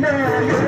know.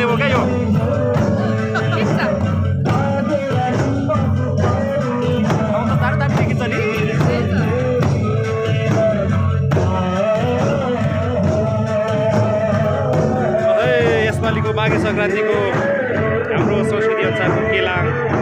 दिवालीको माघे सङ्क्रान्तिको हाम्रो संस्कृति अनुसारको केलाङ